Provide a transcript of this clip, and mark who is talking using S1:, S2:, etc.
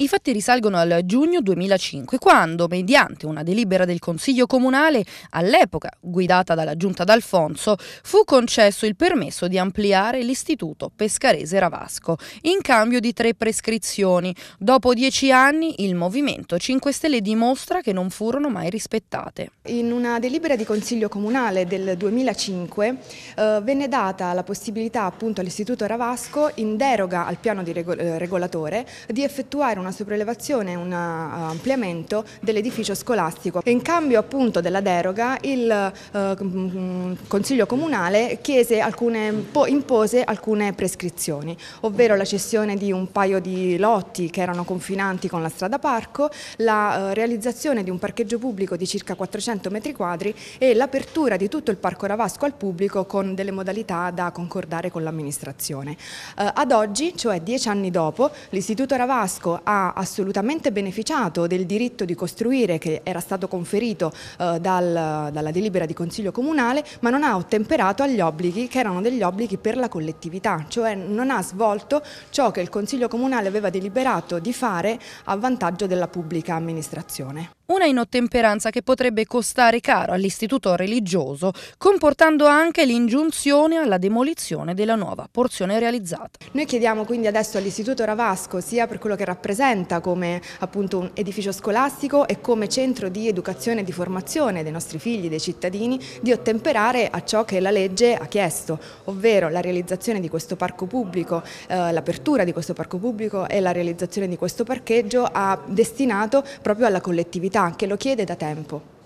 S1: I fatti risalgono al giugno 2005, quando, mediante una delibera del Consiglio Comunale, all'epoca guidata dalla Giunta d'Alfonso, fu concesso il permesso di ampliare l'istituto pescarese Ravasco, in cambio di tre prescrizioni. Dopo dieci anni il Movimento 5 Stelle dimostra che non furono mai rispettate.
S2: In una delibera di Consiglio Comunale del 2005 eh, venne data la possibilità appunto all'Istituto Ravasco, in deroga al piano di eh, regolatore, di effettuare una una sopraelevazione, un uh, ampliamento dell'edificio scolastico. in cambio appunto della deroga il uh, Consiglio Comunale alcune, impose alcune prescrizioni, ovvero la cessione di un paio di lotti che erano confinanti con la strada parco, la uh, realizzazione di un parcheggio pubblico di circa 400 metri quadri e l'apertura di tutto il parco Ravasco al pubblico con delle modalità da concordare con l'amministrazione. ad oggi, cioè dieci anni dopo, l'Istituto Ravasco ha assolutamente beneficiato del diritto di costruire che era stato conferito eh, dal, dalla delibera di Consiglio Comunale, ma non ha ottemperato agli obblighi che erano degli obblighi per la collettività, cioè non ha svolto ciò che il Consiglio Comunale aveva deliberato di fare a vantaggio della pubblica amministrazione.
S1: Una inottemperanza che potrebbe costare caro all'istituto religioso, comportando anche l'ingiunzione alla demolizione della nuova porzione realizzata.
S2: Noi chiediamo quindi adesso all'istituto Ravasco, sia per quello che rappresenta come appunto un edificio scolastico e come centro di educazione e di formazione dei nostri figli, dei cittadini, di ottemperare a ciò che la legge ha chiesto, ovvero la realizzazione di questo parco pubblico, eh, l'apertura di questo parco pubblico e la realizzazione di questo parcheggio ha destinato proprio alla collettività che lo chiede da tempo.